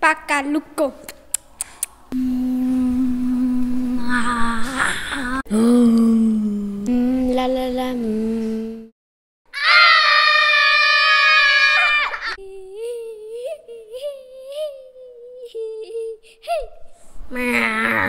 Pacaluco. Hey!